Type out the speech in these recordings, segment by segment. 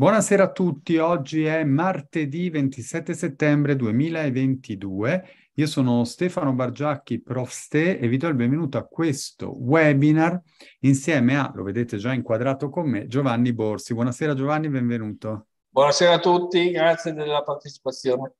Buonasera a tutti, oggi è martedì 27 settembre 2022. Io sono Stefano Bargiacchi, Prof. Ste, e vi do il benvenuto a questo webinar insieme a, lo vedete già inquadrato con me, Giovanni Borsi. Buonasera Giovanni, benvenuto. Buonasera a tutti, grazie della partecipazione.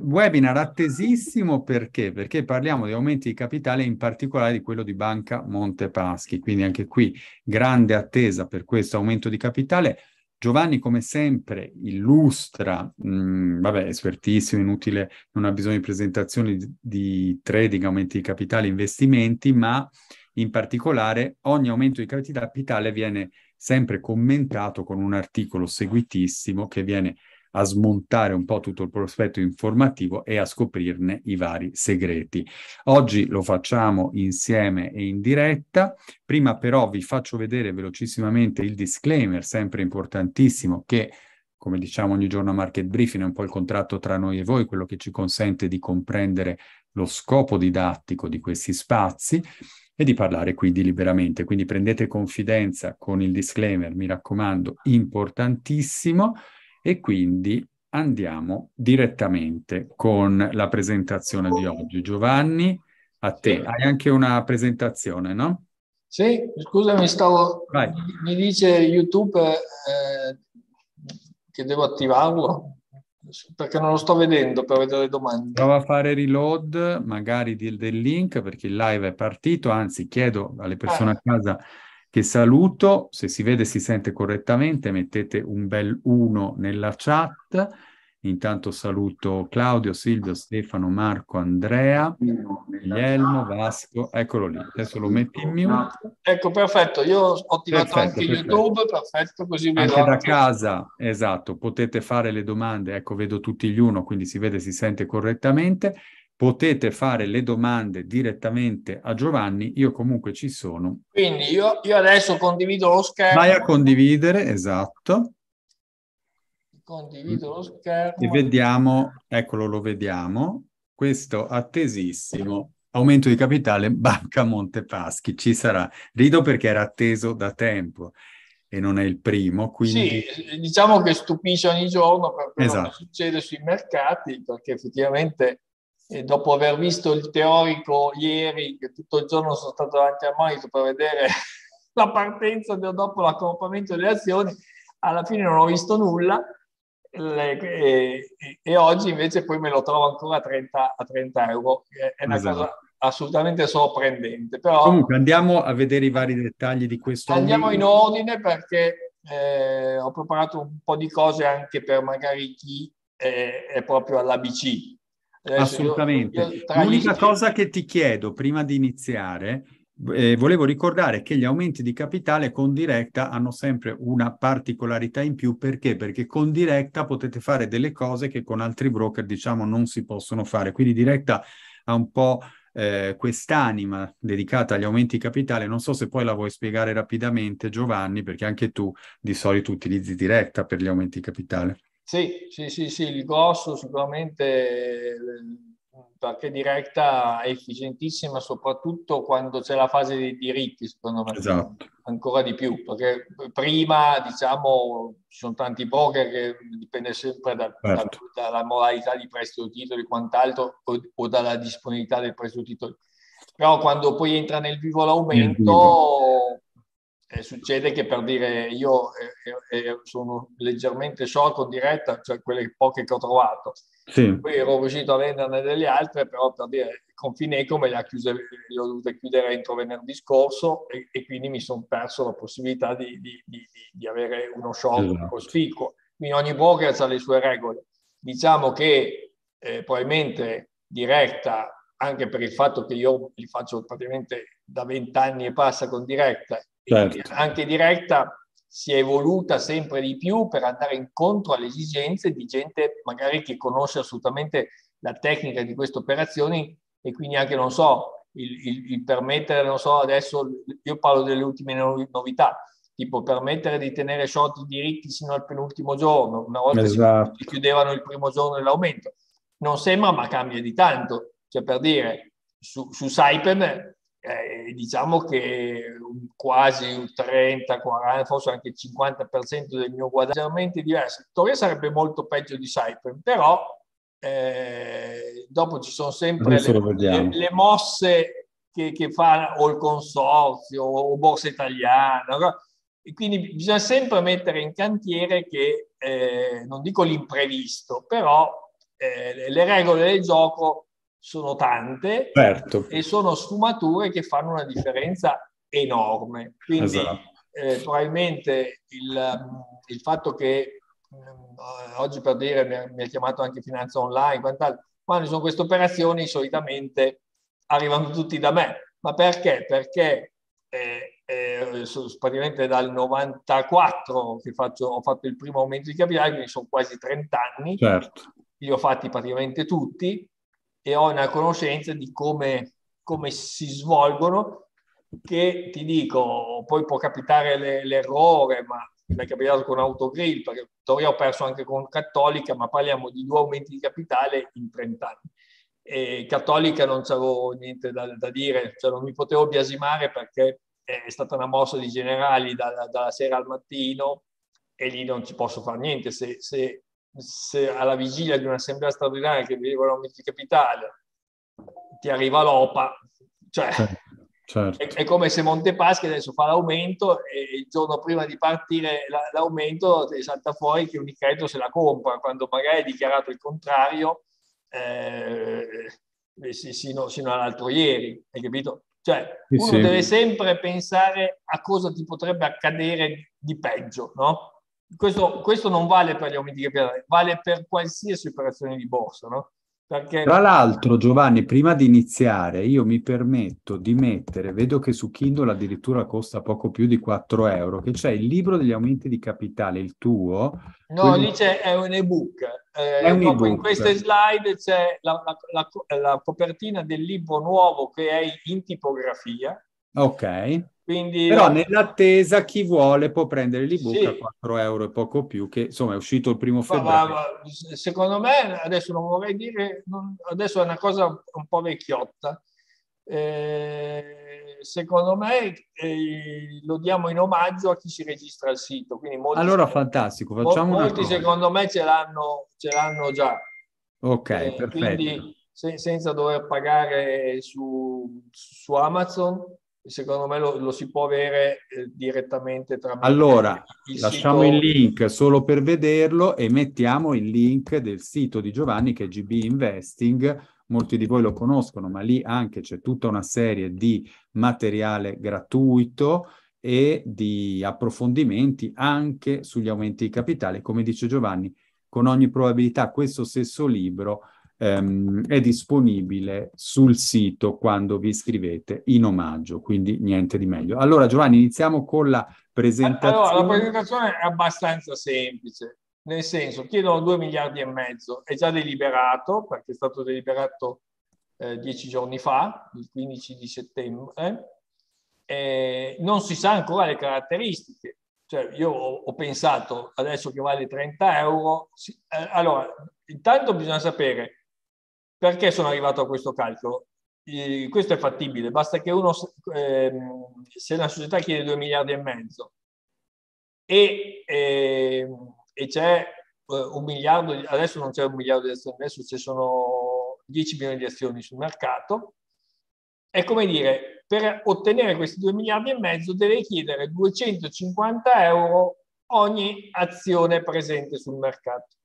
Webinar attesissimo perché? Perché parliamo di aumenti di capitale, in particolare di quello di Banca Montepaschi. Quindi anche qui grande attesa per questo aumento di capitale Giovanni, come sempre, illustra, mh, mm, vabbè, espertissimo, inutile, non ha bisogno di presentazioni di, di trading, aumenti di capitale, investimenti, ma in particolare ogni aumento di capitale viene sempre commentato con un articolo seguitissimo che viene a smontare un po' tutto il prospetto informativo e a scoprirne i vari segreti. Oggi lo facciamo insieme e in diretta. Prima però vi faccio vedere velocissimamente il disclaimer, sempre importantissimo, che come diciamo ogni giorno a Market Briefing è un po' il contratto tra noi e voi, quello che ci consente di comprendere lo scopo didattico di questi spazi e di parlare quindi liberamente. Quindi prendete confidenza con il disclaimer, mi raccomando, importantissimo. E quindi andiamo direttamente con la presentazione di oggi. Giovanni, a te. Hai anche una presentazione, no? Sì, scusami, stavo... Vai. Mi dice YouTube eh, che devo attivarlo perché non lo sto vedendo per vedere le domande. Prova a fare reload magari del, del link perché il live è partito, anzi chiedo alle persone ah. a casa che saluto, se si vede e si sente correttamente mettete un bel 1 nella chat. Intanto saluto Claudio, Silvio, Stefano, Marco, Andrea, Guglielmo, Vasco, eccolo lì, adesso lo metti in mute. Ecco, perfetto, io ho attivato perfetto, anche perfetto. YouTube, perfetto, così vedo. Anche da casa, esatto, potete fare le domande, ecco, vedo tutti gli uno, quindi si vede e si sente correttamente potete fare le domande direttamente a Giovanni, io comunque ci sono. Quindi io, io adesso condivido lo schermo. Vai a condividere, esatto. Condivido lo schermo. E vediamo, eccolo, lo vediamo, questo attesissimo aumento di capitale Banca Montepaschi, ci sarà. Rido perché era atteso da tempo e non è il primo. Quindi... Sì, diciamo che stupisce ogni giorno per quello esatto. che succede sui mercati, perché effettivamente e dopo aver visto il teorico ieri, che tutto il giorno sono stato davanti al monitor per vedere la partenza dopo l'accorpamento delle azioni, alla fine non ho visto nulla. E, e, e, oggi invece poi me lo trovo ancora a 30, a 30 euro. È una esatto. cosa assolutamente sorprendente. Però, Comunque andiamo a vedere i vari dettagli di questo. Andiamo in ordine perché eh, ho preparato un po' di cose anche per magari chi è, è proprio all'ABC. Assolutamente. Io, io L'unica gli... cosa che ti chiedo prima di iniziare, eh, volevo ricordare che gli aumenti di capitale con diretta hanno sempre una particolarità in più. Perché? Perché con diretta potete fare delle cose che con altri broker, diciamo, non si possono fare. Quindi diretta ha un po' eh, quest'anima dedicata agli aumenti di capitale. Non so se poi la vuoi spiegare rapidamente, Giovanni, perché anche tu di solito utilizzi diretta per gli aumenti di capitale. Sì, sì, sì, sì, il grosso sicuramente perché diretta è efficientissima soprattutto quando c'è la fase dei diritti, secondo me. Esatto. Ancora di più, perché prima, diciamo, ci sono tanti broker che dipende sempre da, certo. da, dalla modalità di prestito titoli e quant'altro o, o, dalla disponibilità del prestito titoli. Però quando poi entra nel vivo l'aumento, eh, succede che per dire io eh, eh, sono leggermente short con diretta, cioè quelle poche che ho trovato. Sì. Poi ero riuscito a venderne delle altre, però per dire con Fineco me le, ha chiuse, le ho dovute chiudere entro venerdì scorso e, e quindi mi sono perso la possibilità di, di, di, di avere uno short esatto. cospicuo. Quindi ogni broker ha le sue regole. Diciamo che eh, probabilmente diretta, anche per il fatto che io li faccio praticamente da vent'anni e passa con diretta Certo. Anche diretta si è evoluta sempre di più per andare incontro alle esigenze di gente magari che conosce assolutamente la tecnica di queste operazioni e quindi anche, non so, il, il, il permettere, non so, adesso io parlo delle ultime novità, tipo permettere di tenere short i diritti sino al penultimo giorno, una volta esatto. si chiudevano il primo giorno dell'aumento. Non sembra, ma cambia di tanto. Cioè, per dire, su, su Saipen eh, diciamo che quasi un 30, 40, forse anche il 50% del mio guadagno è diverso. Teoria sarebbe molto peggio di Saipem, però eh, dopo ci sono sempre le, le, le, mosse che, che, fa o il consorzio o Borsa Italiana. E quindi bisogna sempre mettere in cantiere che, eh, non dico l'imprevisto, però eh, le regole del gioco sono tante certo. e sono sfumature che fanno una differenza enorme. Quindi esatto. eh, probabilmente il, il, fatto che eh, oggi per dire mi ha, mi ha, chiamato anche Finanza Online, quant'altro, quando ci sono queste operazioni solitamente arrivano tutti da me. Ma perché? Perché eh, eh, praticamente dal 94 che faccio, ho fatto il primo aumento di capitale, quindi sono quasi 30 anni. Certo. Li ho fatti praticamente tutti e ho una conoscenza di come, come si svolgono che ti dico, poi può capitare le, l'errore, ma mi è capitato con Autogrill, perché teoria ho perso anche con Cattolica, ma parliamo di due aumenti di capitale in 30 anni. E Cattolica non c'avevo niente da, da dire, cioè non mi potevo biasimare perché è stata una mossa di generali dalla, dalla sera al mattino e lì non ci posso fare niente. Se se alla vigilia di un'assemblea straordinaria che vedeva di capitale ti arriva l'OPA, cioè certo. certo. È, è, come se Montepaschi adesso fa l'aumento e il giorno prima di partire la, l'aumento ti salta fuori che Unicredito se la compra, quando magari è dichiarato il contrario eh, sino, sino, all'altro ieri, hai capito? Cioè, uno sì. deve sempre pensare a cosa ti potrebbe accadere di peggio, no? Questo, questo, non vale per gli aumenti di capitale, vale per qualsiasi operazione di borsa, no? Perché... Tra l'altro, Giovanni, prima di iniziare, io mi permetto di mettere, vedo che su Kindle addirittura costa poco più di 4 euro, che c'è il libro degli aumenti di capitale, il tuo. No, quello... lì c'è è un ebook. Eh, è un ebook. In queste slide c'è la, la, la, la copertina del libro nuovo che è in tipografia. Ok. Quindi, Però nell'attesa chi vuole può prendere l'ebook sì. a 4 euro e poco più, che insomma è uscito il primo febbraio. Ma, ma, secondo me, adesso non vorrei dire, non, adesso è una cosa un po' vecchiotta. Eh, secondo me eh, lo diamo in omaggio a chi si registra al sito. Molti, allora fantastico, facciamo Molti secondo me ce l'hanno, ce l'hanno già. Ok, eh, perfetto. Quindi se, senza dover pagare su, su Amazon secondo me lo, lo si può avere eh, direttamente tramite allora il lasciamo sito... il link solo per vederlo e mettiamo il link del sito di Giovanni che è GB Investing. Molti di voi lo conoscono ma lì anche c'è tutta una serie di materiale gratuito e di approfondimenti anche sugli aumenti di capitale. Come dice Giovanni con ogni probabilità questo stesso libro ehm, è disponibile sul sito quando vi iscrivete in omaggio, quindi niente di meglio. Allora Giovanni, iniziamo con la presentazione. Allora, la presentazione è abbastanza semplice, nel senso chiedono 2 miliardi e mezzo, è già deliberato perché è stato deliberato eh, dieci giorni fa, il 15 di settembre, eh, non si sa ancora le caratteristiche. Cioè, io ho, ho pensato adesso che vale 30 euro. Sì, eh, allora, intanto bisogna sapere perché sono arrivato a questo calcolo? Eh, questo è fattibile, basta che uno, eh, se una società chiede 2 miliardi e mezzo e, eh, e c'è un miliardo, adesso non c'è un miliardo di azioni, adesso ci sono 10 milioni di azioni sul mercato, è come dire, per ottenere questi 2 miliardi e mezzo deve chiedere 250 euro ogni azione presente sul mercato.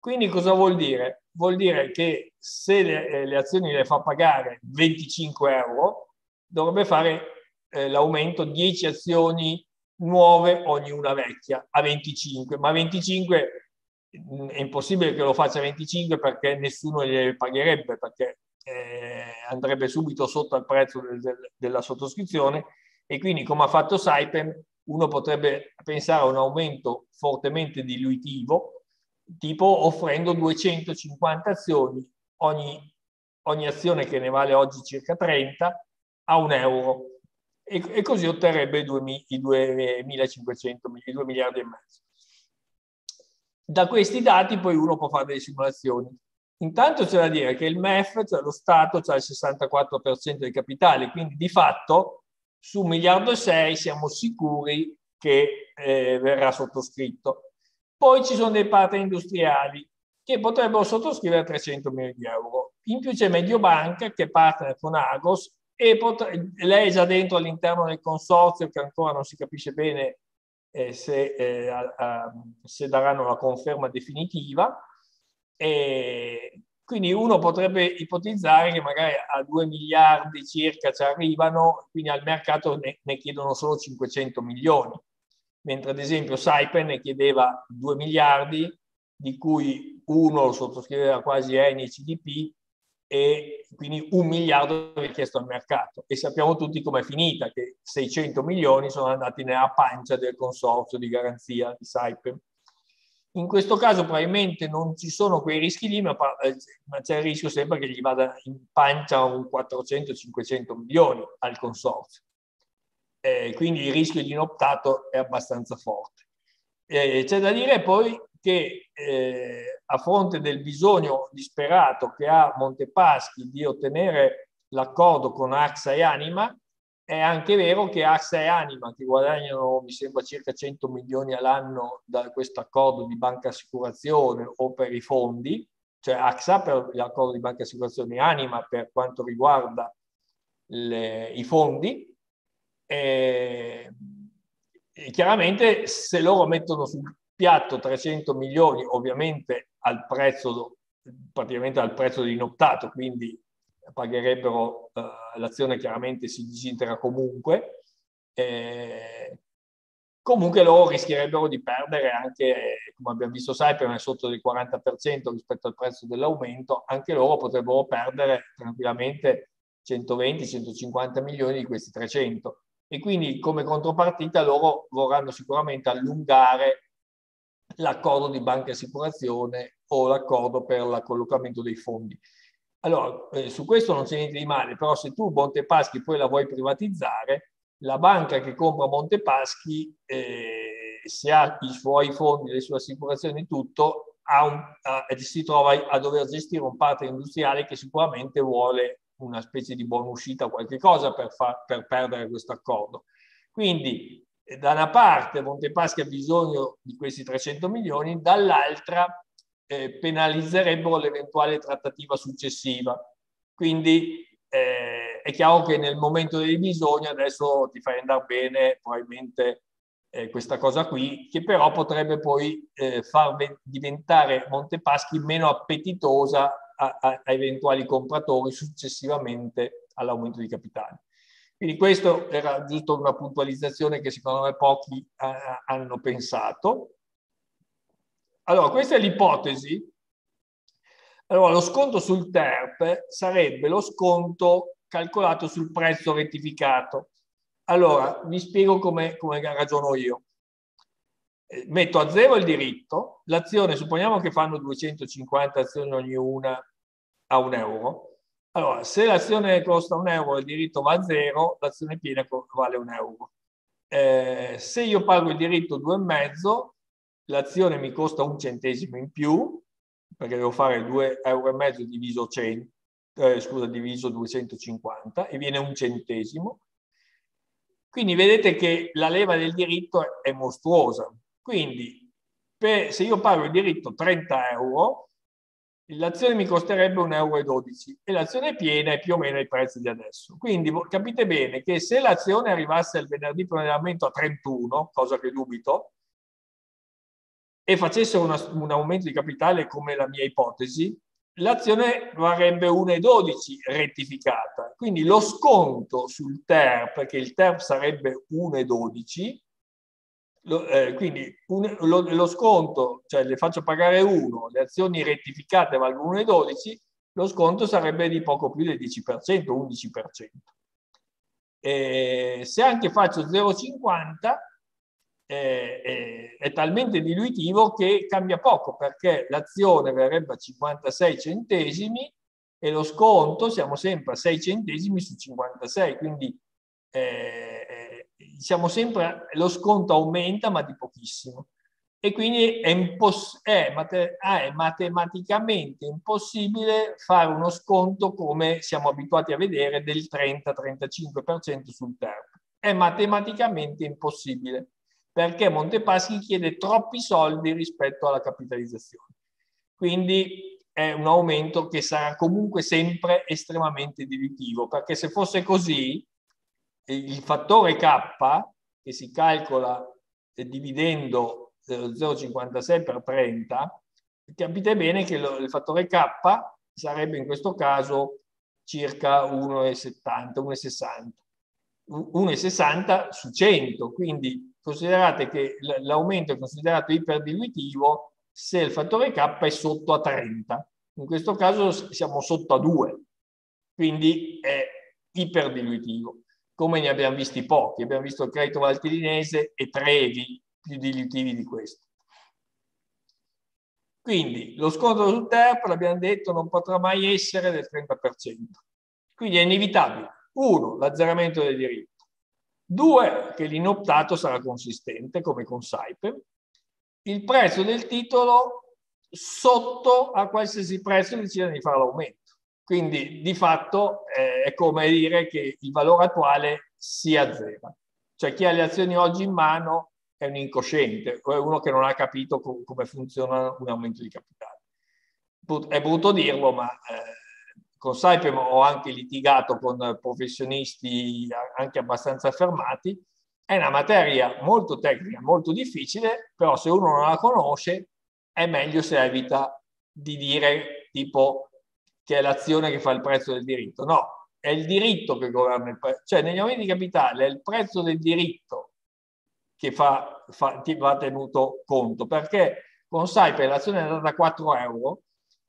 Quindi cosa vuol dire? Vuol dire che se le, eh, le azioni le fa pagare 25 euro, dovrebbe fare eh, l'aumento 10 azioni nuove, ognuna vecchia, a 25. Ma 25 mh, mm, è impossibile che lo faccia a 25 perché nessuno le pagherebbe, perché eh, andrebbe subito sotto al prezzo del, del, della sottoscrizione e quindi come ha fatto Saipem uno potrebbe pensare a un aumento fortemente diluitivo tipo offrendo 250 azioni, ogni, ogni azione che ne vale oggi circa 30 a un euro e, e così otterrebbe i 2.500, i 2 miliardi e mezzo. Da questi dati poi uno può fare delle simulazioni Intanto c'è da dire che il MEF, cioè lo Stato, ha il 64% dei capitali, quindi di fatto su 1 miliardo e 6 siamo sicuri che eh, verrà sottoscritto. Poi ci sono dei partner industriali che potrebbero sottoscrivere 300 milioni di euro. In più c'è Mediobanca che partner con Agos e potre, lei è già dentro all'interno del consorzio che ancora non si capisce bene eh, se, eh, a, se, daranno la conferma definitiva. E quindi uno potrebbe ipotizzare che magari a 2 miliardi circa ci arrivano, quindi al mercato ne, ne chiedono solo 500 milioni, mentre ad esempio Saipem ne chiedeva 2 miliardi, di cui uno lo sottoscriveva quasi Eni e CDP e quindi un miliardo richiesto al mercato. E sappiamo tutti com'è finita, che 600 milioni sono andati nella pancia del consorzio di garanzia di Saipem. In questo caso probabilmente non ci sono quei rischi lì, ma, ma c'è il rischio sempre che gli vada in pancia un 400-500 milioni al consorzio. Eh, quindi il rischio di inoptato è abbastanza forte. Eh, c'è da dire poi che eh, a fronte del bisogno disperato che ha Montepaschi di ottenere l'accordo con AXA e Anima, è anche vero che AXA e Anima, che guadagnano, mi sembra, circa 100 milioni all'anno da questo accordo di banca assicurazione o per i fondi, cioè AXA per l'accordo di banca assicurazione e Anima per quanto riguarda le, i fondi, e, e chiaramente se loro mettono sul piatto 300 milioni ovviamente al prezzo, praticamente al prezzo di inoptato, quindi pagherebbero, eh, l'azione chiaramente si disintegra comunque, eh, comunque loro rischierebbero di perdere anche, come abbiamo visto Saipem è sotto del 40% rispetto al prezzo dell'aumento, anche loro potrebbero perdere tranquillamente 120-150 milioni di questi 300 e quindi come contropartita loro vorranno sicuramente allungare l'accordo di banca assicurazione o l'accordo per il collocamento dei fondi. Allora, eh, su questo non c'è niente di male, però se tu Montepaschi poi la vuoi privatizzare, la banca che compra Montepaschi, eh, se ha i suoi fondi, le sue assicurazioni e tutto, un, uh, si trova a dover gestire un partner industriale che sicuramente vuole una specie di buona uscita qualche cosa per, far, per perdere questo accordo. Quindi da una parte Montepaschi ha bisogno di questi 300 milioni, dall'altra eh, penalizzerebbero l'eventuale trattativa successiva. Quindi eh, è chiaro che nel momento del bisogno adesso ti fai andare bene probabilmente eh, questa cosa qui, che però potrebbe poi eh, far diventare Montepaschi meno appetitosa a, a, a eventuali compratori successivamente all'aumento di capitale. Quindi questo era giusto una puntualizzazione che secondo me pochi eh, hanno pensato. Allora, questa è l'ipotesi. Allora, lo sconto sul TERP sarebbe lo sconto calcolato sul prezzo rettificato. Allora, vi spiego come, come ragiono io. Eh, metto a zero il diritto, l'azione, supponiamo che fanno 250 azioni ognuna a un euro, allora, se l'azione costa un euro e il diritto va a zero, l'azione piena vale un euro. Eh, se io pago il diritto due e mezzo, l'azione mi costa un centesimo in più, perché devo fare due euro e mezzo diviso 100, eh, scusa, diviso 250 e viene un centesimo. Quindi vedete che la leva del diritto è mostruosa. Quindi per, se io pago il diritto 30 euro, l'azione mi costerebbe 1,12 euro e l'azione piena è più o meno ai prezzi di adesso. Quindi capite bene che se l'azione arrivasse il venerdì preliminarmente a 31, cosa che dubito, e facesse una, un aumento di capitale come la mia ipotesi, l'azione varrebbe 1,12 rettificata. Quindi lo sconto sul TERP, perché il TERP sarebbe 1,12, lo, eh, quindi un, lo, lo, sconto, cioè le faccio pagare 1, le azioni rettificate valgono 1,12, lo sconto sarebbe di poco più del 10%, 11%. E se anche faccio 0,50 eh, eh, è talmente diluitivo che cambia poco perché l'azione verrebbe a 56 centesimi e lo sconto siamo sempre a 6 centesimi su 56, quindi eh, diciamo sempre lo sconto aumenta ma di pochissimo. e quindi è, imposs- è, mat- è, matematicamente impossibile fare uno sconto come siamo abituati a vedere del 30-35% sul TERP. È matematicamente impossibile perché Montepaschi chiede troppi soldi rispetto alla capitalizzazione. Quindi è un aumento che sarà comunque sempre estremamente dilutivo, perché se fosse così, il fattore K, che si calcola dividendo 0,56 per 30, capite bene che il fattore K sarebbe in questo caso circa 1,70, 1,60. 1,60 su 100, quindi considerate che l'aumento è considerato iperdiluitivo se il fattore K è sotto a 30. In questo caso siamo sotto a 2, quindi è iperdiluitivo. Come ne abbiamo visti pochi, abbiamo visto il credito valtellinese e Trevi più dilutivi di questo. Quindi lo sconto sul TERP, l'abbiamo detto, non potrà mai essere del 30%. Quindi è inevitabile. Uno, l'azzeramento del diritto. Due, che l'inoptato sarà consistente, come con Saipem. Il prezzo del titolo sotto a qualsiasi prezzo decide di fare l'aumento. Quindi di fatto eh, è come dire che il valore attuale si azzera. Cioè chi ha le azioni oggi in mano è un incosciente, è uno che non ha capito co- come funziona un aumento di capitale. È brutto dirlo, ma eh, con Saipem ho anche litigato con professionisti anche abbastanza affermati. È una materia molto tecnica, molto difficile, però se uno non la conosce è meglio se evita di dire tipo che è l'azione che fa il prezzo del diritto. No, è il diritto che governa il prezzo. Cioè negli aumenti di capitale è il prezzo del diritto che fa, fa, va tenuto conto, perché con Saipem l'azione è andata a 4 euro,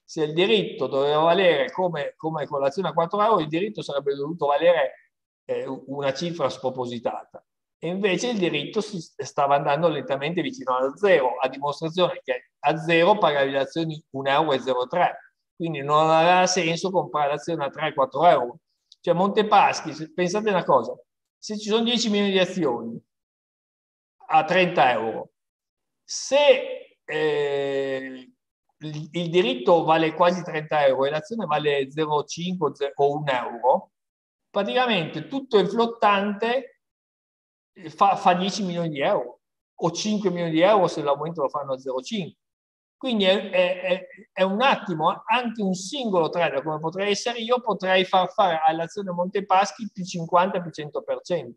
se il diritto doveva valere come, come con l'azione a 4 euro, il diritto sarebbe dovuto valere eh, una cifra spropositata. E invece il diritto stava andando lentamente vicino allo zero, a dimostrazione che a zero pagavi le azioni 1,03 euro. Quindi non aveva senso comprare l'azione a 3-4 euro. Cioè Montepaschi, pensate una cosa, se ci sono 10 milioni di azioni a 30 euro. Se eh, il, diritto vale quasi 30 euro e l'azione vale 0,5 o 1 euro, praticamente tutto il flottante fa, fa 10 milioni di euro o 5 milioni di euro se l'aumento lo fanno a 0,5. Quindi è, è, è, un attimo, anche un singolo trader come potrei essere io, potrei far fare all'azione Montepaschi più 50 più 100%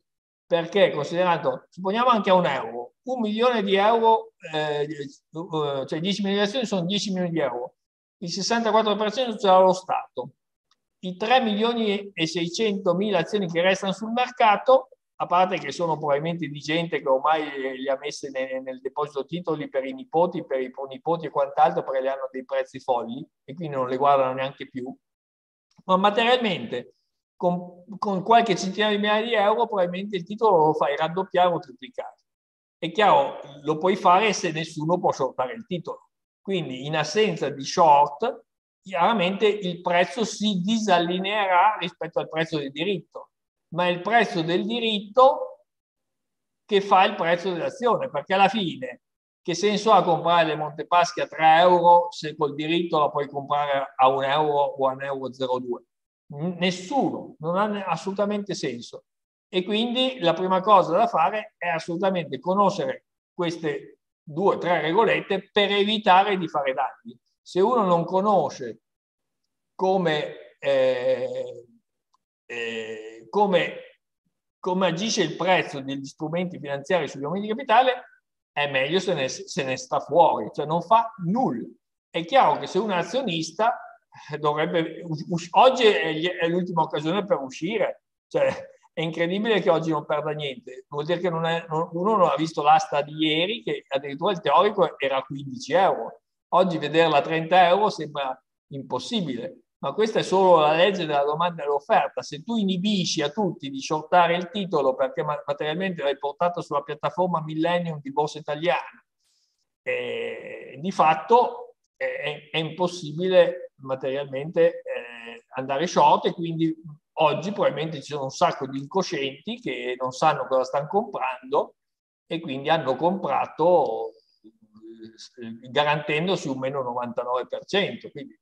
perché considerato, supponiamo anche a un euro, un milione di euro, eh, eh cioè 10 milioni di azioni sono 10 milioni di euro, il 64% ce l'ha lo Stato, i 3 milioni e 600 mila azioni che restano sul mercato, a parte che sono probabilmente di gente che ormai le ha messe nel, nel deposito titoli per i nipoti, per i pronipoti e quant'altro, perché le hanno dei prezzi folli e quindi non le guardano neanche più, ma materialmente con, con qualche centinaia di migliaia di euro probabilmente il titolo lo fai raddoppiare o triplicare. È chiaro, lo puoi fare se nessuno può shortare il titolo. Quindi in assenza di short, chiaramente il prezzo si disallineerà rispetto al prezzo del diritto, ma è il prezzo del diritto che fa il prezzo dell'azione, perché alla fine che senso ha comprare le Montepaschi a 3 euro se col diritto la puoi comprare a 1 euro o a 1,02 euro? Nessuno, non ha assolutamente senso. E quindi la prima cosa da fare è assolutamente conoscere queste due o tre regolette per evitare di fare danni. Se uno non conosce come, eh, eh, come, come agisce il prezzo degli strumenti finanziari sugli aumenti di capitale, è meglio se ne, se ne sta fuori, cioè non fa nulla. È chiaro che se un azionista eh, dovrebbe, oggi è, l'ultima occasione per uscire, cioè è incredibile che oggi non perda niente, vuol dire che non è, uno non ha visto l'asta di ieri che addirittura il teorico era a 15 euro, oggi vederla a 30 euro sembra impossibile, ma questa è solo la legge della domanda e dell'offerta, se tu inibisci a tutti di shortare il titolo perché materialmente l'hai portato sulla piattaforma Millennium di Borsa Italiana, eh, di fatto è, è impossibile materialmente eh, andare short e quindi oggi probabilmente ci sono un sacco di incoscienti che non sanno cosa stanno comprando e quindi hanno comprato garantendosi un meno 99%. Quindi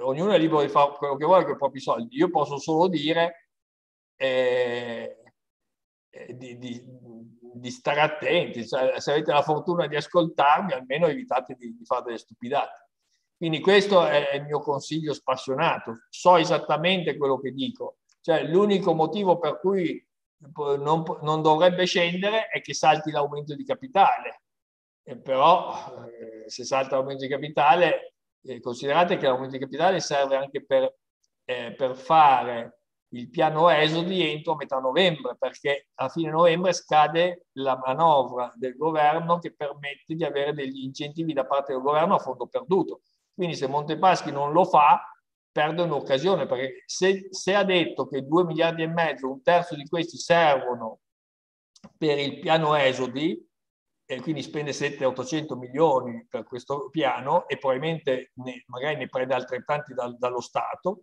ognuno è libero di fare quello che vuole con i propri soldi. Io posso solo dire eh, eh, di, di, di, stare attenti, cioè, se avete la fortuna di ascoltarmi, almeno evitate di, di fare delle stupidate. Quindi questo è il mio consiglio spassionato. So esattamente quello che dico. Cioè, l'unico motivo per cui non, non, dovrebbe scendere è che salti l'aumento di capitale. E però eh, se salta l'aumento di capitale, eh, considerate che l'aumento di capitale serve anche per, eh, per fare il piano esodi entro metà novembre, perché a fine novembre scade la manovra del governo che permette di avere degli incentivi da parte del governo a fondo perduto. Quindi se Montepaschi non lo fa, perde un'occasione, perché se, se ha detto che 2 miliardi e mezzo, un terzo di questi servono per il piano esodi, e quindi spende 700-800 milioni per questo piano e probabilmente ne, magari ne prende altrettanti dal, dallo Stato,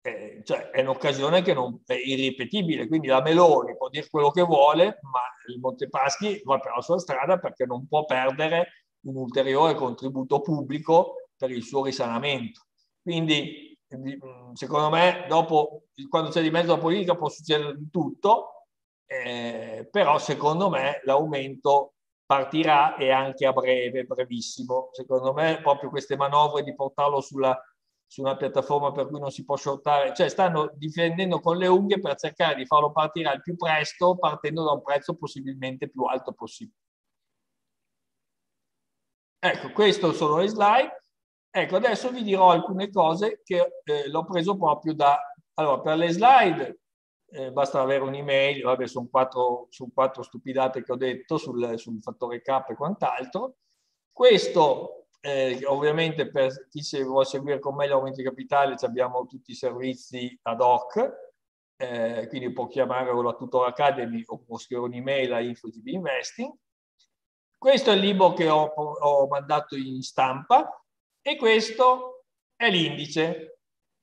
eh, cioè è un'occasione che non, è irripetibile, quindi la Meloni può dire quello che vuole, ma il Montepaschi va per la sua strada perché non può perdere un ulteriore contributo pubblico per il suo risanamento. Quindi secondo me dopo, quando c'è di mezzo la politica può succedere di tutto, eh, però secondo me l'aumento partirà e anche a breve, brevissimo. Secondo me proprio queste manovre di portarlo sulla su una piattaforma per cui non si può shortare, cioè stanno difendendo con le unghie per cercare di farlo partire al più presto partendo da un prezzo possibilmente più alto possibile. Ecco, queste sono le slide. Ecco, adesso vi dirò alcune cose che eh, l'ho preso proprio da... Allora, per le slide eh, basta avere un'email, vabbè, sono quattro, sono quattro stupidate che ho detto sul, sul fattore K e quant'altro. Questo eh, ovviamente per chi se vuole seguire con me l'aumento di capitale abbiamo tutti i servizi ad hoc, eh, quindi può chiamare la Tutor Academy o può scrivere un'email a InfoGB Investing. Questo è il libro che ho, ho mandato in stampa e questo è l'indice.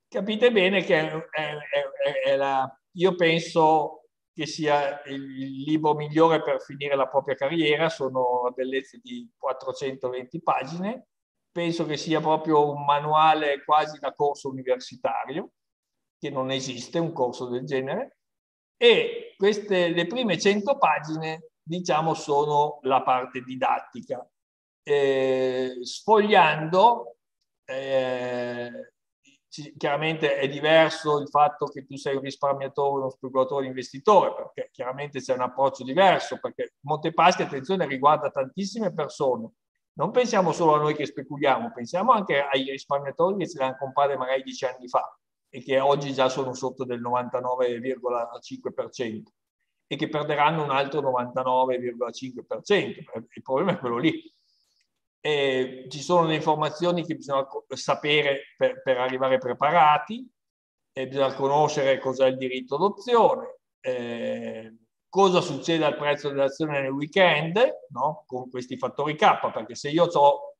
Capite bene che è, è, è, è la, io penso che sia il libro migliore per finire la propria carriera, sono a bellezza di 420 pagine, penso che sia proprio un manuale quasi da corso universitario, che non esiste un corso del genere, e queste, le prime 100 pagine, diciamo, sono la parte didattica. Eh, sfogliando, eh, chiaramente è diverso il fatto che tu sei un risparmiatore, uno speculatore, investitore, perché chiaramente c'è un approccio diverso, perché Montepaschi, attenzione, riguarda tantissime persone, non pensiamo solo a noi che speculiamo, pensiamo anche ai risparmiatori che ce l'hanno comprate magari dieci anni fa e che oggi già sono sotto del 99,5% e che perderanno un altro 99,5%. Il problema è quello lì. E ci sono le informazioni che bisogna sapere per, per arrivare preparati, e bisogna conoscere cos'è il diritto d'opzione, eh, cosa succede al prezzo dell'azione nel weekend no? con questi fattori K, perché se io ho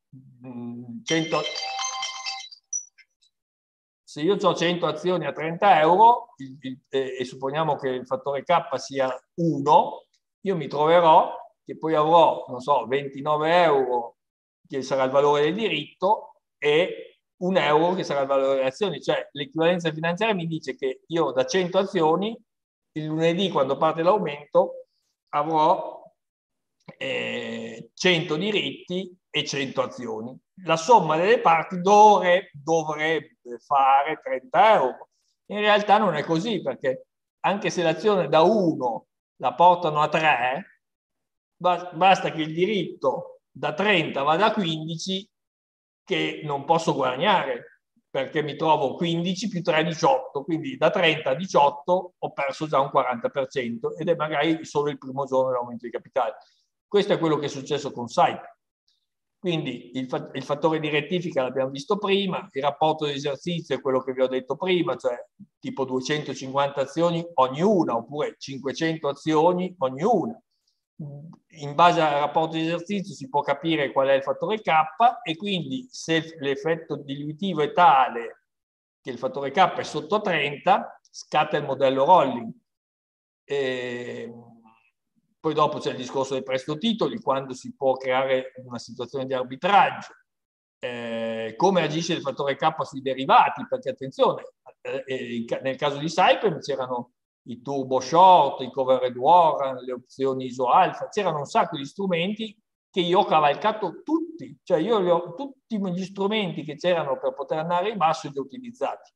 100, se io ho 100 azioni a 30 euro il, il, e, e supponiamo che il fattore K sia 1, io mi troverò che poi avrò, non so, 29 euro che sarà il valore del diritto e un euro che sarà il valore delle azioni, cioè l'equivalenza finanziaria mi dice che io da 100 azioni il lunedì quando parte l'aumento avrò eh, 100 diritti e 100 azioni. La somma delle parti dovrebbe, dovrebbe fare 30 euro. In realtà non è così perché anche se l'azione da 1 la portano a 3, basta che il diritto da 30 vada a 15 che non posso guadagnare perché mi trovo 15 più 3 18, quindi da 30 a 18 ho perso già un 40% ed è magari solo il primo giorno dell'aumento di capitale. Questo è quello che è successo con Site. Quindi il, fa il, fattore di rettifica l'abbiamo visto prima, il rapporto di esercizio è quello che vi ho detto prima, cioè tipo 250 azioni ognuna oppure 500 azioni ognuna in base al rapporto di esercizio si può capire qual è il fattore K e quindi se l'effetto dilutivo è tale che il fattore K è sotto 30, scatta il modello rolling. E Poi dopo c'è il discorso dei prestito titoli, quando si può creare una situazione di arbitraggio. Eh, come agisce il fattore K sui derivati, perché attenzione, eh, eh nel caso di Saipem c'erano i turbo short, i covered warrant, le opzioni ISO alfa, c'erano un sacco di strumenti che io ho cavalcato tutti, cioè io ho, tutti gli strumenti che c'erano per poter andare in basso li ho utilizzati.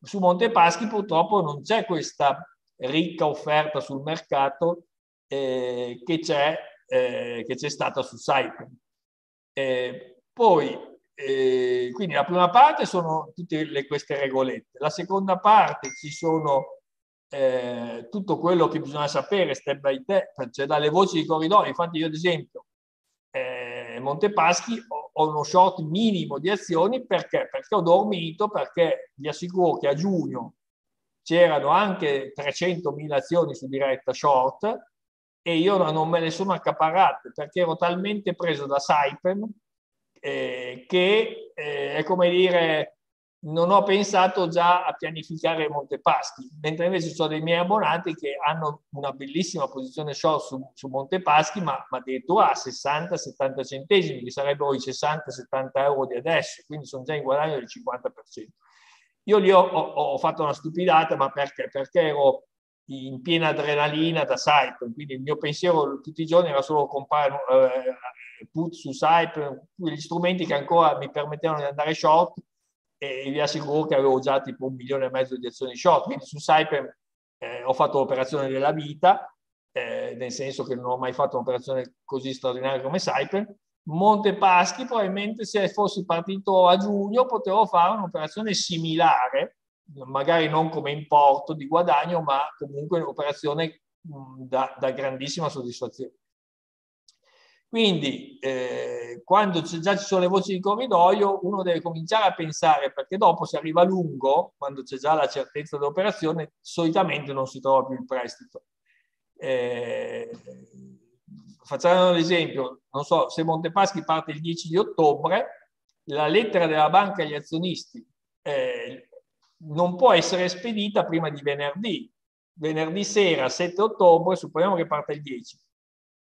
Su Montepaschi purtroppo non c'è questa ricca offerta sul mercato eh, che, c'è, eh, che c'è stata su Saipem. Eh, poi, eh, quindi la prima parte sono tutte le, queste regolette, la seconda parte ci sono eh, tutto quello che bisogna sapere step by step, cioè dalle voci di corridoio. Infatti io ad esempio eh, Montepaschi ho, ho, uno short minimo di azioni perché? Perché ho dormito, perché vi assicuro che a giugno c'erano anche 300.000 azioni su diretta short e io non me le sono accaparrate perché ero talmente preso da Saipem eh, che eh, è come dire non ho pensato già a pianificare Montepaschi, mentre invece sono dei miei abbonati che hanno una bellissima posizione short su, su Montepaschi, ma, ma addirittura a 60-70 centesimi, che sarebbero i 60-70 euro di adesso, quindi sono già in guadagno del 50%. Io lì ho, ho, ho fatto una stupidata, ma perché? Perché ero in piena adrenalina da Saipem, quindi il mio pensiero tutti i giorni era solo comprare eh, put su Saipem, gli strumenti che ancora mi permettevano di andare short, e vi assicuro che avevo già tipo un milione e mezzo di azioni short, quindi su Saipem eh, ho fatto l'operazione della vita, eh, nel senso che non ho mai fatto un'operazione così straordinaria come Saipem. Montepaschi probabilmente se fossi partito a giugno potevo fare un'operazione similare, magari non come importo di guadagno, ma comunque un'operazione da, da grandissima soddisfazione. Quindi eh, quando già ci sono le voci di corridoio, uno deve cominciare a pensare, perché dopo si arriva lungo, quando c'è già la certezza dell'operazione, solitamente non si trova più il prestito. Eh, facciamo un esempio, non so, se Montepaschi parte il 10 di ottobre, la lettera della banca agli azionisti eh, non può essere spedita prima di venerdì. Venerdì sera, 7 ottobre, supponiamo che parte il 10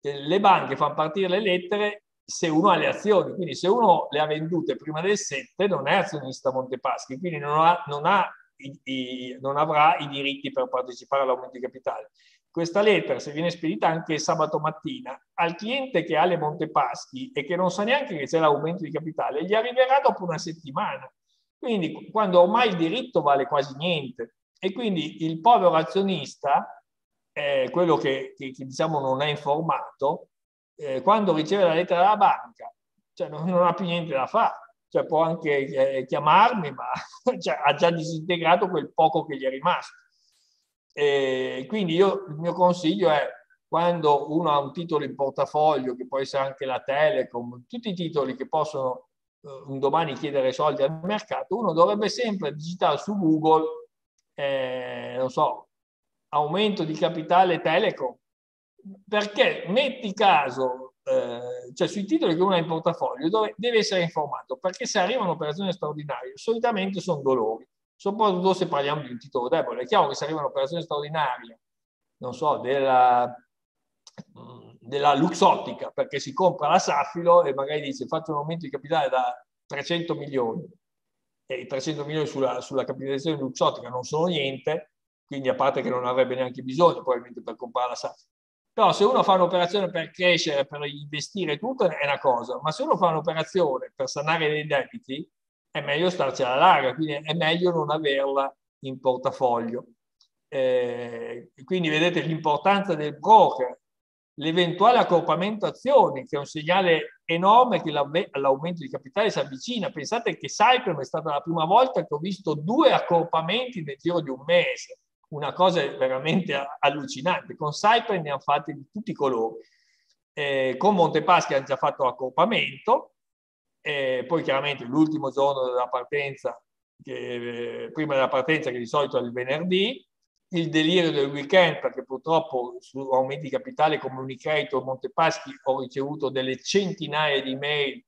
le banche fanno partire le lettere se uno ha le azioni, quindi se uno le ha vendute prima del 7 non è azionista Montepaschi, quindi non, ha, non, ha i, i, non avrà i diritti per partecipare all'aumento di capitale. Questa lettera, se viene spedita anche sabato mattina, al cliente che ha le Montepaschi e che non sa neanche che c'è l'aumento di capitale, gli arriverà dopo una settimana. Quindi quando ormai il diritto vale quasi niente e quindi il povero azionista eh, quello che, che, che, diciamo non è informato, eh, quando riceve la lettera dalla banca, cioè non, non ha più niente da fare, cioè può anche eh, chiamarmi, ma cioè, ha già disintegrato quel poco che gli è rimasto. E quindi io, il mio consiglio è quando uno ha un titolo in portafoglio, che può essere anche la Telecom, tutti i titoli che possono eh, un domani chiedere soldi al mercato, uno dovrebbe sempre digitare su Google, eh, non so, aumento di capitale Telecom, perché metti caso, eh, cioè sui titoli che uno ha in portafoglio, dove deve essere informato, perché se arrivano operazioni straordinarie, solitamente sono dolori, soprattutto se parliamo di un titolo debole. È chiaro che se arrivano operazioni straordinarie, non so, della, della Luxottica, perché si compra la Safilo e magari dice faccio un aumento di capitale da 300 milioni, e i 300 milioni sulla, sulla capitalizzazione Luxottica non sono niente, quindi a parte che non avrebbe neanche bisogno probabilmente per comprare la SAF. Però se uno fa un'operazione per crescere, per investire tutto è una cosa, ma se uno fa un'operazione per sanare dei debiti è meglio starci alla larga, quindi è meglio non averla in portafoglio. Eh, quindi vedete l'importanza del broker, l'eventuale accorpamento azioni, che è un segnale enorme che l'aumento di capitale si avvicina. Pensate che Cyprem è stata la prima volta che ho visto due accorpamenti nel giro di un mese una cosa veramente allucinante. Con Saipem ne hanno fatti di tutti i colori. Eh, con Montepaschi hanno già fatto l'accorpamento, eh, poi chiaramente l'ultimo giorno della partenza, che, eh, prima della partenza che di solito è il venerdì, il delirio del weekend, perché purtroppo su aumenti capitale come Unicredit o Montepaschi ho ricevuto delle centinaia di mail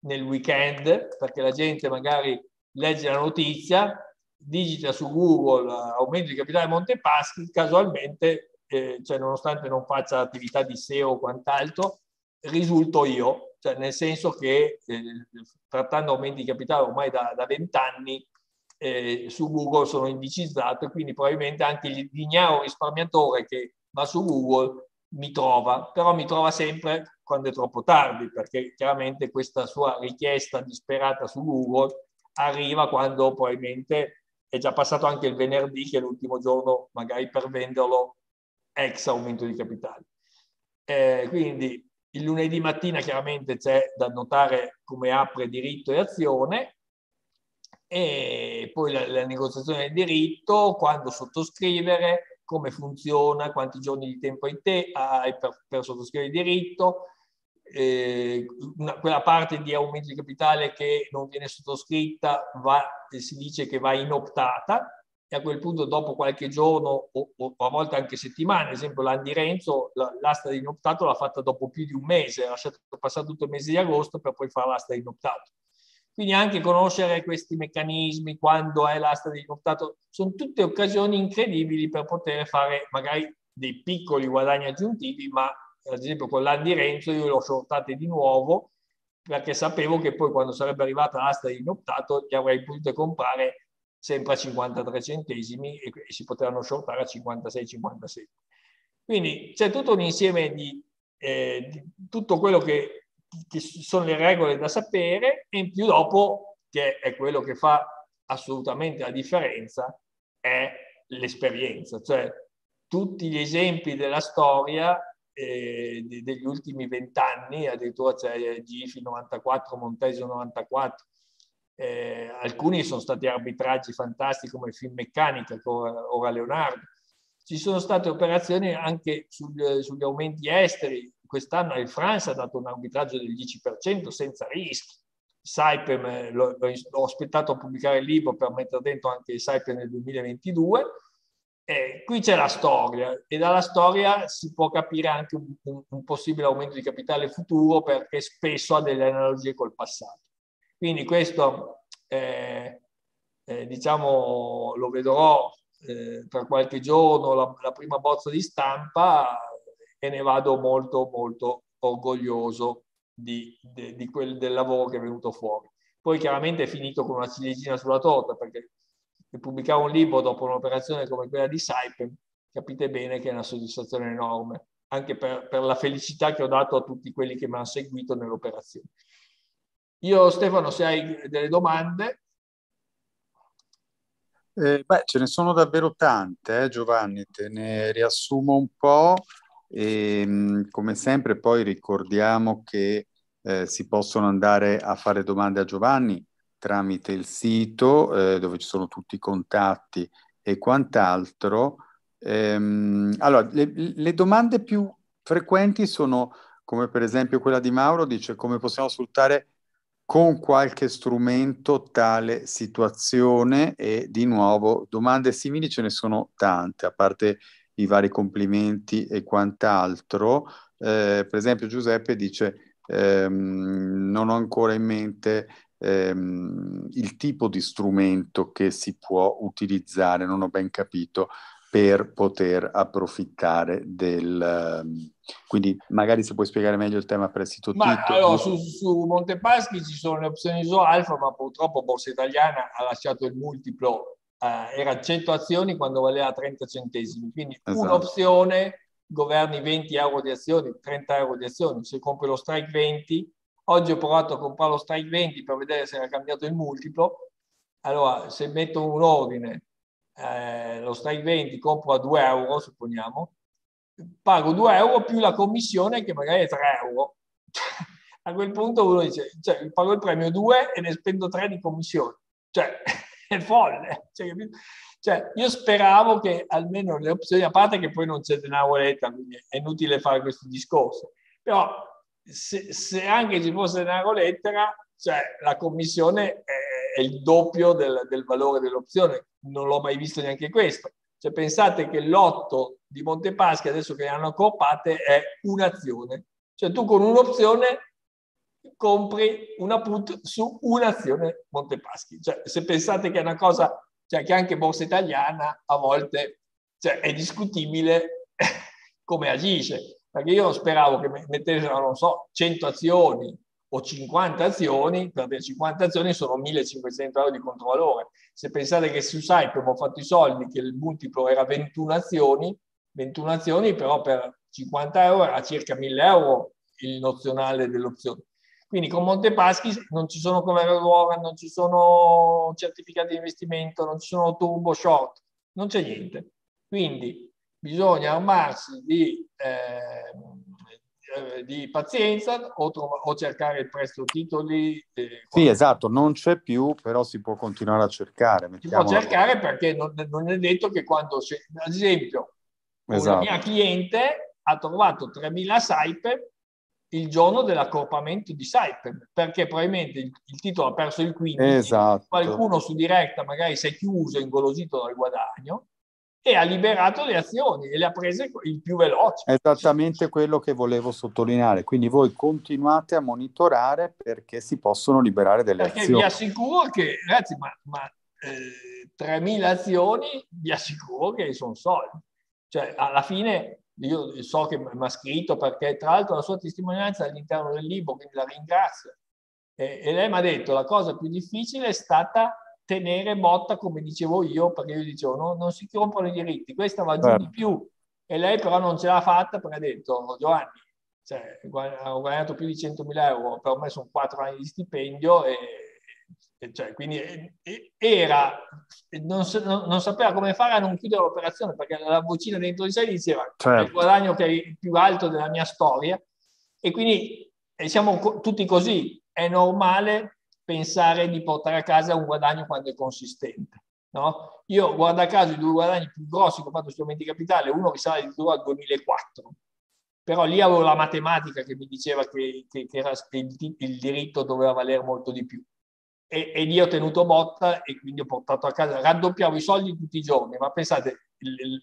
nel weekend, perché la gente magari legge la notizia, digita su Google aumento di capitale Montepaschi, casualmente eh, cioè nonostante non faccia attività di SEO o quant'altro, risulto io, cioè nel senso che eh, trattando aumenti di capitale ormai da vent'anni, eh, su Google sono indicizzato e quindi probabilmente anche il lignaro risparmiatore che va su Google mi trova, però mi trova sempre quando è troppo tardi, perché chiaramente questa sua richiesta disperata su Google arriva quando probabilmente è già passato anche il venerdì, che è l'ultimo giorno magari per venderlo ex aumento di capitale. Eh, quindi il lunedì mattina chiaramente c'è da notare come apre diritto e azione e poi la, la negoziazione del diritto, quando sottoscrivere, come funziona, quanti giorni di tempo hai, te, hai per, per sottoscrivere il diritto, eh, una, quella parte di aumento di capitale che non viene sottoscritta va, si dice che va inoptata e a quel punto dopo qualche giorno o, o a volte anche settimane, ad esempio l'Andi Renzo l'asta di inoptato l'ha fatta dopo più di un mese, ha lasciato passare tutto il mese di agosto per poi fare l'asta di inoptato. Quindi anche conoscere questi meccanismi, quando è l'asta di inoptato, sono tutte occasioni incredibili per poter fare magari dei piccoli guadagni aggiuntivi, ma ad esempio con l'Andi Renzo io l'ho shortate di nuovo perché sapevo che poi quando sarebbe arrivata l'asta di inoptato gli avrei potuto comprare sempre a 53 centesimi e, e si potranno shortare a 56-57. Quindi c'è tutto un insieme di, eh, di tutto quello che, che, sono le regole da sapere e in più dopo, che è quello che fa assolutamente la differenza, è l'esperienza. Cioè tutti gli esempi della storia eh, degli ultimi vent'anni, addirittura c'è Gifi 94, Montesio 94, eh, alcuni sono stati arbitraggi fantastici come il film Meccanica con ora Leonardo. Ci sono state operazioni anche sul, sugli aumenti esteri. Quest'anno il France ha dato un arbitraggio del 10% senza rischi. Saipem, l'ho, ho aspettato a pubblicare il libro per mettere dentro anche il Saipem nel 2022 eh, qui c'è la storia e dalla storia si può capire anche un, un, un, possibile aumento di capitale futuro perché spesso ha delle analogie col passato. Quindi questo, eh, eh, diciamo, lo vedrò eh, tra qualche giorno, la, la, prima bozza di stampa e ne vado molto, molto orgoglioso di, di, di quel, del lavoro che è venuto fuori. Poi chiaramente è finito con una ciliegina sulla torta perché e pubblicare un libro dopo un'operazione come quella di Saipem, capite bene che è una soddisfazione enorme, anche per, per la felicità che ho dato a tutti quelli che mi hanno seguito nell'operazione. Io Stefano, se hai delle domande. Eh, beh, ce ne sono davvero tante, eh, Giovanni, te ne riassumo un po'. E, ehm, come sempre poi ricordiamo che eh, si possono andare a fare domande a Giovanni tramite il sito eh, dove ci sono tutti i contatti e quant'altro. Ehm, allora, le, le, domande più frequenti sono, come per esempio quella di Mauro, dice come possiamo sfruttare con qualche strumento tale situazione e di nuovo domande simili ce ne sono tante, a parte i vari complimenti e quant'altro. Eh, per esempio Giuseppe dice ehm, non ho ancora in mente ehm, il tipo di strumento che si può utilizzare, non ho ben capito, per poter approfittare del... Ehm, quindi magari se puoi spiegare meglio il tema prestito ma, titolo. Allora, su, su Montepaschi ci sono le opzioni ISO alfa, ma purtroppo Borsa Italiana ha lasciato il multiplo, eh, era 100 azioni quando valeva 30 centesimi, quindi esatto. un'opzione governi 20 euro di azioni, 30 euro di azioni, se compri lo strike 20 Oggi ho provato a comprare lo strike 20 per vedere se era cambiato il multiplo. Allora, se metto un ordine, eh, lo strike 20 compro a 2 euro, supponiamo, pago 2 euro più la commissione che magari è 3 euro. a quel punto uno dice, cioè, pago il premio 2 e ne spendo 3 di commissione. Cioè, è folle. Cioè, cioè, io speravo che almeno le opzioni, a parte che poi non c'è denaro letta, quindi è inutile fare questo discorso, però se, se anche ci fosse denaro lettera, cioè la commissione è, è il doppio del, del, valore dell'opzione. Non l'ho mai visto neanche questo. Cioè, pensate che l'otto di Montepaschi, adesso che hanno accorpate, è un'azione. Cioè tu con un'opzione compri una put su un'azione Montepaschi. Cioè, se pensate che è una cosa, cioè che anche Borsa Italiana a volte cioè, è discutibile, come agisce, perché io speravo che mettessero, non so, 100 azioni o 50 azioni, perché 50 azioni sono 1500 euro di controvalore. Se pensate che su Saipem ho fatto i soldi, che il multiplo era 21 azioni, 21 azioni però per 50 euro era circa 1000 euro il nozionale dell'opzione. Quindi con Montepaschi non ci sono come warrant, non ci sono certificati di investimento, non ci sono turbo short, non c'è niente. Quindi bisogna armarsi di, eh, di pazienza o, o, cercare il prestito titoli. Eh, sì, esatto, non c'è più, però si può continuare a cercare. Si può cercare perché non, non, è detto che quando, c'è, ad esempio, esatto. una mia cliente ha trovato 3.000 Saipe il giorno dell'accorpamento di Saipem, perché probabilmente il, il, titolo ha perso il 15, esatto. qualcuno su diretta magari si è chiuso, ingolosito dal guadagno, e ha liberato le azioni e le ha prese il più veloce. Esattamente quello che volevo sottolineare. Quindi voi continuate a monitorare perché si possono liberare delle perché azioni. vi assicuro che, ragazzi, ma, ma eh, 3.000 azioni, vi assicuro che sono soldi. Cioè, alla fine io so che mi ha scritto perché tra l'altro la sua testimonianza è all'interno del libro, quindi la ringrazio. E, e lei mi ha detto la cosa più difficile è stata tenere botta, come dicevo io, perché io dicevo no, non si rompono i diritti, questa va giù di più. E lei però non ce l'ha fatta perché ha detto Giovanni, cioè, ho guadagnato più di 100.000 euro, per me sono 4 anni di stipendio e cioè, quindi era, non, non, sapeva come fare a non chiudere l'operazione perché la vocina dentro di sé diceva certo. il guadagno che è il più alto della mia storia e quindi e siamo tutti così, è normale pensare di portare a casa un guadagno quando è consistente. No? Io guarda caso i due guadagni più grossi che ho fatto strumenti capitali, uno risale addirittura al 2004, però lì avevo la matematica che mi diceva che, che, che, era, che il, il diritto doveva valere molto di più e, e lì ho tenuto botta e quindi ho portato a casa, raddoppiavo i soldi tutti i giorni, ma pensate,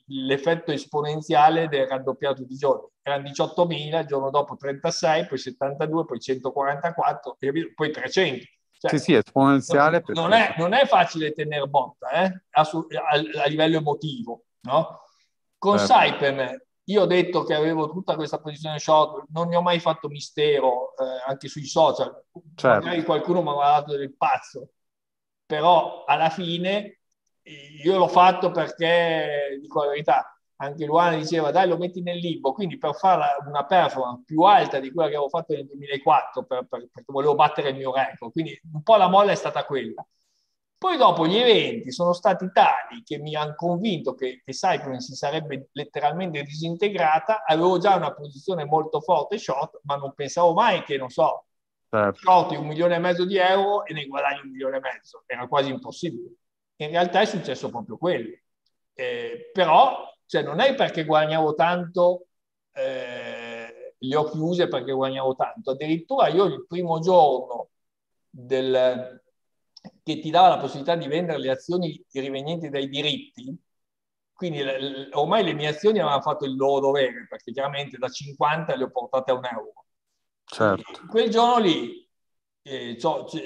l'effetto esponenziale del raddoppiare tutti i giorni, erano 18.000, il giorno dopo 36, poi 72, poi 144, poi 300. Cioè, sì, sì, esponenziale. Non è, non è facile tenere botta eh? a, a, a, livello emotivo. No? Con certo. Saipem io ho detto che avevo tutta questa posizione short, non ne ho mai fatto mistero eh, anche sui social. Certo. Magari qualcuno mi ha guardato del pazzo, però alla fine io l'ho fatto perché, dico la verità, anche Luana diceva dai lo metti nel limbo, quindi per fare una performance più alta di quella che avevo fatto nel 2004, per, per, perché volevo battere il mio record, quindi un po' la molla è stata quella. Poi dopo gli eventi sono stati tali che mi hanno convinto che, che Cyclone si sarebbe letteralmente disintegrata, avevo già una posizione molto forte short, ma non pensavo mai che, non so, certo. short un milione e mezzo di euro e ne guadagni un milione e mezzo, era quasi impossibile. In realtà è successo proprio quello. Eh, però cioè, non è perché guadagnavo tanto, eh, le ho chiuse perché guadagnavo tanto, addirittura io il primo giorno del che ti dava la possibilità di vendere le azioni rivenienti dai diritti, quindi ormai le mie azioni avevano fatto il loro dovere, perché chiaramente da 50 le ho portate a un euro. Certo. Quel giorno lì, eh,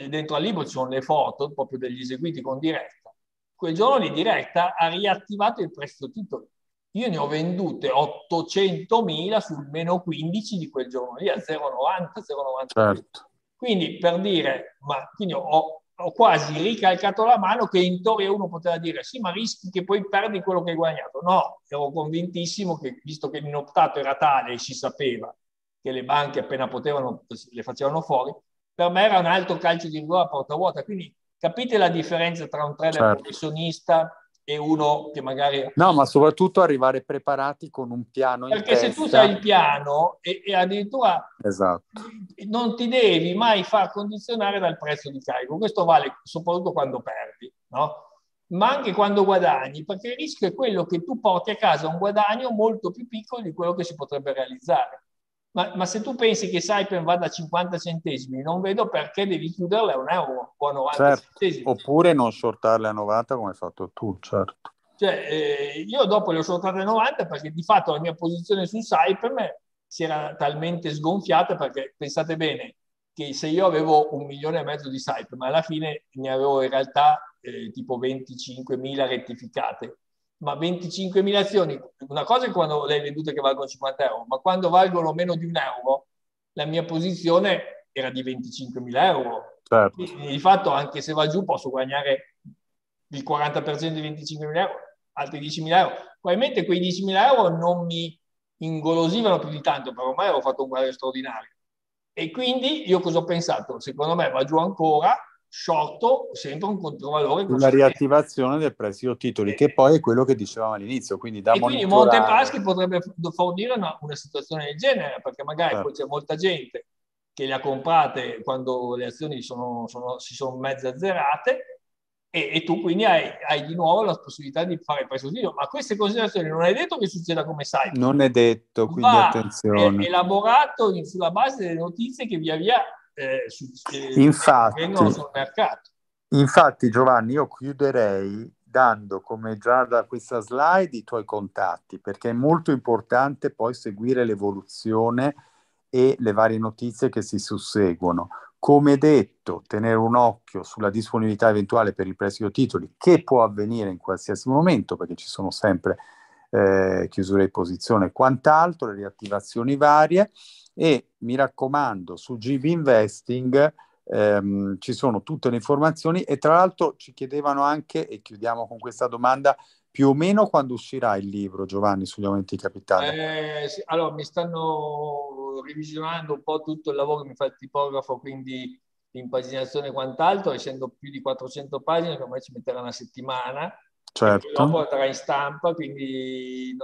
dentro al libro ci sono le foto proprio degli eseguiti con diretta. Quel giorno lì diretta ha riattivato il prestito titoli. Io ne ho vendute 800.000 sul meno 15 di quel giorno lì a 0,90, 0,90. Certo. Quindi per dire, ma quindi ho, ho quasi ricalcato la mano che in teoria uno poteva dire sì, ma rischi che poi perdi quello che hai guadagnato. No, ero convintissimo che visto che l'inoptato era tale e si sapeva che le banche appena potevano le facevano fuori, per me era un altro calcio di rigore a porta vuota. Quindi capite la differenza tra un trader certo. professionista e uno che magari... No, ma soprattutto arrivare preparati con un piano. Perché se tu sai il piano e, e, addirittura esatto. non ti devi mai far condizionare dal prezzo di carico, questo vale soprattutto quando perdi, no? ma anche quando guadagni, perché il rischio è quello che tu porti a casa un guadagno molto più piccolo di quello che si potrebbe realizzare. Ma, ma, se tu pensi che Saipem vada a 50 centesimi, non vedo perché devi chiuderle a un euro o a 90 certo. centesimi. Oppure non shortarle a 90 come hai fatto tu, certo. Cioè, eh, io dopo le ho shortate a 90 perché di fatto la mia posizione su Saipem si era talmente sgonfiata perché pensate bene che se io avevo un milione e mezzo di Saipem, alla fine ne avevo in realtà eh, tipo 25.000 rettificate ma 25.000 azioni, una cosa è quando le hai vendute che valgono 50 euro, ma quando valgono meno di un euro, la mia posizione era di 25.000 euro. Certo. di fatto, anche se va giù, posso guadagnare il 40% di 25.000 euro, altri 10.000 euro. Probabilmente quei 10.000 euro non mi ingolosivano più di tanto, però ormai ho fatto un guadagno straordinario. E quindi io cosa ho pensato? Secondo me va giù ancora, shorto sempre un controvalore. Una riattivazione del prestito titoli, eh, che poi è quello che dicevamo all'inizio. Quindi, da e quindi Montepaschi potrebbe fornire una, una, situazione del genere, perché magari certo. poi c'è molta gente che le ha comprate quando le azioni sono, sono, si sono mezze azzerate e, e tu quindi hai, hai, di nuovo la possibilità di fare il prezzo titolo. Ma queste considerazioni non è detto che succeda come sai. Non è detto, quindi Va attenzione. È elaborato in, sulla base delle notizie che via via eh, su, eh, infatti, vengono sul mercato. Infatti Giovanni, io chiuderei dando come già da questa slide i tuoi contatti, perché è molto importante poi seguire l'evoluzione e le varie notizie che si susseguono. Come detto, tenere un occhio sulla disponibilità eventuale per il prestito titoli, che può avvenire in qualsiasi momento, perché ci sono sempre eh, chiusure di posizione e quant'altro, le riattivazioni varie. E mi raccomando, su GB Investing ehm, ci sono tutte le informazioni e tra l'altro ci chiedevano anche, e chiudiamo con questa domanda, più o meno quando uscirà il libro, Giovanni, sugli aumenti di capitale? Eh, sì, allora, mi stanno revisionando un po' tutto il lavoro che mi fa il tipografo, quindi l'impaginazione e quant'altro, essendo più di 400 pagine, ormai ci metterà una settimana. Certo. Dopo andrà in stampa, quindi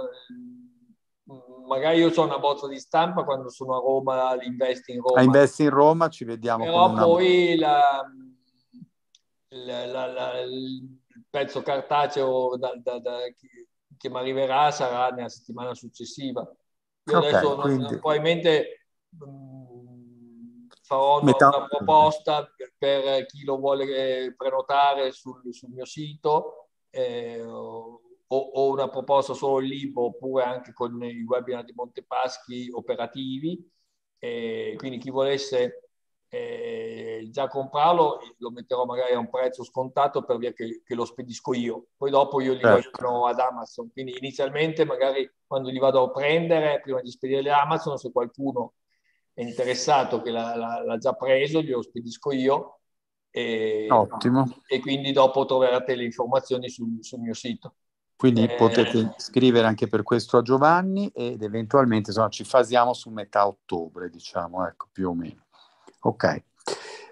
magari io ho una bozza di stampa quando sono a Roma, all'Investi in Roma. A Investi in Roma ci vediamo. Però poi la, la, la, il pezzo cartaceo da, da, da, che, mi arriverà sarà nella settimana successiva. Io okay, adesso quindi... non, probabilmente mh, mm, farò Metà... una proposta per, per, chi lo vuole prenotare sul, sul mio sito eh, o, o, una proposta solo il libro oppure anche con i webinar di Montepaschi operativi. Eh, quindi chi volesse eh, già comprarlo lo metterò magari a un prezzo scontato per via che, che lo spedisco io. Poi dopo io li certo. voglio ad Amazon. Quindi inizialmente magari quando li vado a prendere, prima di spedirli a Amazon, se qualcuno è interessato che l'ha, l'ha, l'ha già preso, glielo spedisco io. E, Ottimo. E quindi dopo troverete le informazioni sul, sul mio sito. Quindi eh, potete scrivere anche per questo a Giovanni ed eventualmente insomma, ci fasiamo su metà ottobre, diciamo, ecco, più o meno. Ok.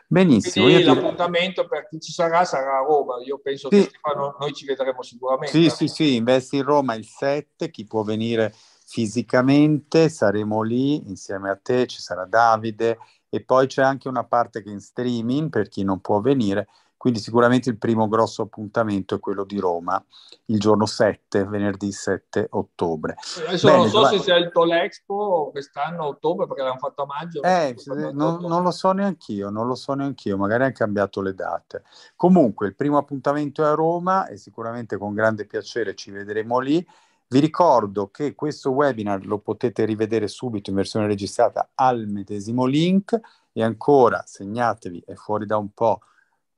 Benissimo. Quindi l'appuntamento per chi ci sarà sarà a Roma. Io penso sì. che Stefano, noi ci vedremo sicuramente. Sì, sì, sì, Investi in Roma il 7, chi può venire fisicamente, saremo lì insieme a te, ci sarà Davide e poi c'è anche una parte che in streaming per chi non può venire quindi sicuramente il primo grosso appuntamento è quello di Roma, il giorno 7, venerdì 7 ottobre. Adesso Bene, non so vai. se sia il Tolexpo quest'anno a ottobre perché l'hanno fatto a maggio. Eh, non, non, lo so neanch'io, non lo so neanch'io, magari hanno cambiato le date. Comunque il primo appuntamento è a Roma e sicuramente con grande piacere ci vedremo lì. Vi ricordo che questo webinar lo potete rivedere subito in versione registrata al medesimo link e ancora segnatevi, è fuori da un po'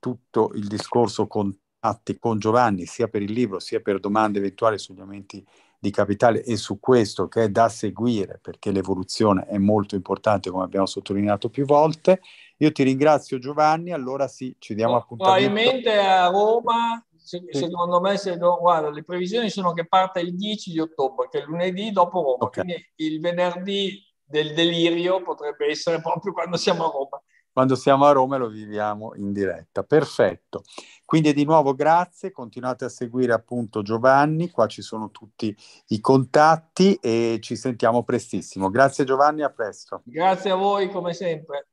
tutto il discorso contatti con Giovanni, sia per il libro, sia per domande eventuali sugli aumenti di capitale e su questo che è da seguire perché l'evoluzione è molto importante come abbiamo sottolineato più volte. Io ti ringrazio Giovanni, allora sì, ci diamo appuntamento. Probabilmente a Roma, secondo me, se guarda, le previsioni sono che parte il 10 di ottobre, che è lunedì dopo Roma, okay. quindi il venerdì del delirio potrebbe essere proprio quando siamo a Roma quando siamo a Roma lo viviamo in diretta. Perfetto. Quindi di nuovo grazie, continuate a seguire appunto Giovanni, qua ci sono tutti i contatti e ci sentiamo prestissimo. Grazie Giovanni, a presto. Grazie a voi come sempre.